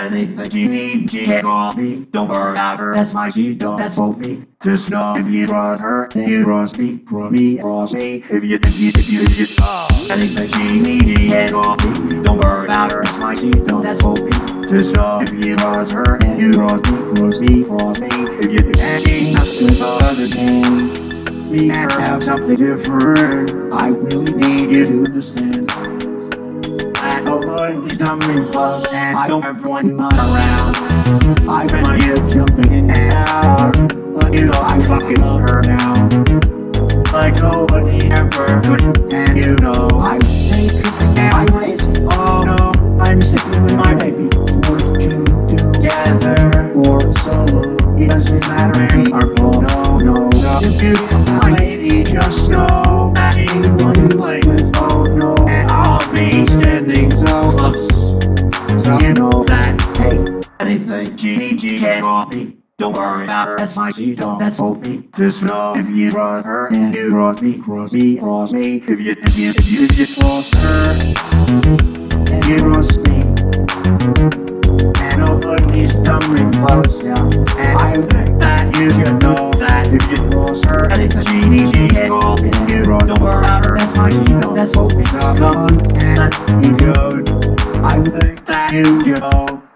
Anything you need, she can call me. Don't worry about her, that's my she, don't that's for me. Just know if you cross her, then you cross me, cross me, cross me. If you, if you, if you, if you, oh. Anything she need, she can call me. Don't worry about her, that's my she, don't that's for me. Just know if you cross her, then you cross me, cross me, cross me. If you, and she not with other name. We have something different. I really need you to understand. I know boy is coming close and I don't have one around. I find you jumping in and out, but you know I fucking love her now. Like nobody ever could, and you know I take I race. Oh no, I'm sticking with my baby. For two together or solo, it doesn't matter. We are both no, no, no. If you, my just know that anyone you play You know that, hey, anything GG can call me. Don't worry about her, that's my she don't, that's for me. Just know if you cross her, and you cross me, cross me, cross me. If you, if you, if you, if you cross her, and you cross me. And nobody's coming close now. And I think that you should know that if you cross her, anything she can call me. You don't worry about her, that's my she don't, that's for me. Come on, me go.